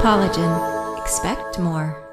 Apologen. Expect more.